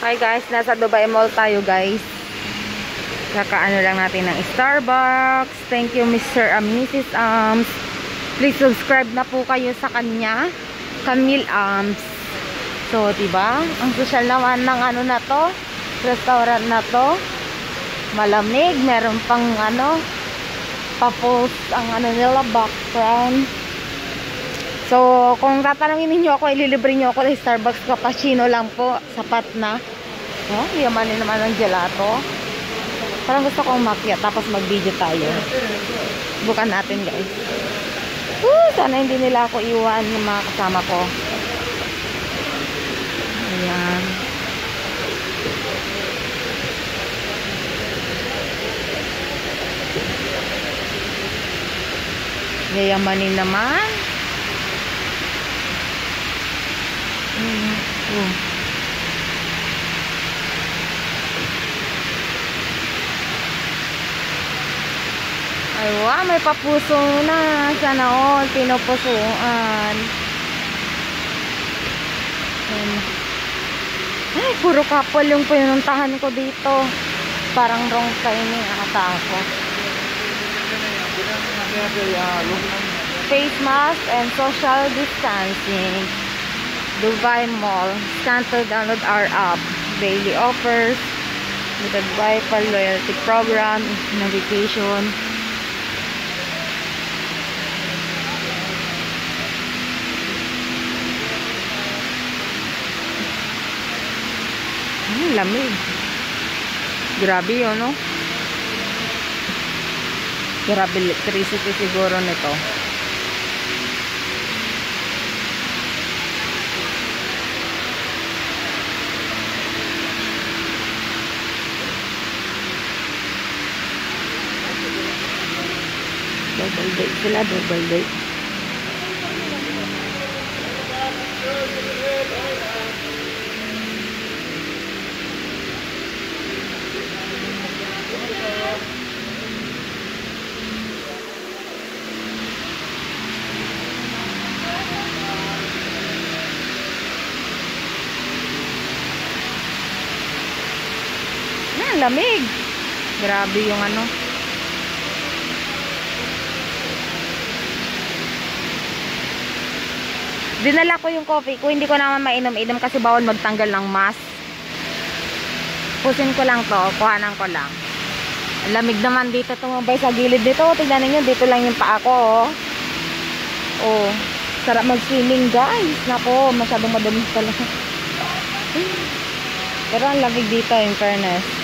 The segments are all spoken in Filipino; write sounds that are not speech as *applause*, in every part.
Hi guys, nasa Dubai Mall tayo guys. Kakaano lang natin ng Starbucks. Thank you Mr. and Mrs. Ams. Please subscribe na po kayo sa kanya. Camille Ams. So, diba? Ang social naman ng ano na to. Restaurant na to. Malamig. Meron pang ano. Papost ang ano nila. Background. So, kung tatanungin niyo ako, ililibre niyo ako ng Starbucks cappuccino lang po. Sapat na. Oh, yamanin naman ng gelato. Parang gusto kong makyat tapos mag-video tayo. Bukan natin guys. Woo, sana hindi nila ako iwan ng mga kasama ko. Ayan. Yayamanin naman. Mm. Ay, wow, may papuso na. Sana all, pinupusuan. Ayan. Ay, puro couple yung pinuntahan ko dito. Parang wrong timing ata ako. Face mask and social distancing. Dubai Mall. Scan to download our app. Daily offers. Limited Wi-Fi loyalty program. Navigation. Hmm, lamig. Grabe yun, no? Grabe electricity siguro nito. Double date sila, double date. Lamig. Grabe yung ano. Dinala ko yung coffee ko. Hindi ko naman mainom-inom kasi bawal magtanggal ng mask. Pusin ko lang to. Kuhanan ko lang. Lamig naman dito tumabay sa gilid dito. Tignan ninyo. Dito lang yung paa ko. Oh. oh. Sarap mag-swimming guys. Nako. Masyadong madumi pala. *laughs* Pero ang lamig dito in fairness.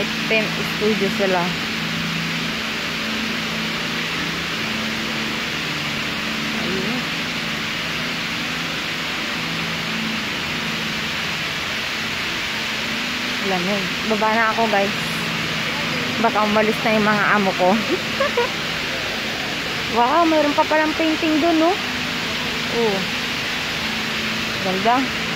May tent studio sila. Ayun. Lamig. Baba na ako guys. Baka umalis na yung mga amo ko. *laughs* wow, mayroon pa palang painting dun, no? Oh. Ganda.